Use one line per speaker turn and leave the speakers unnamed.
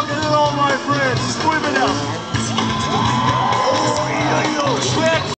rock and roll, my friends.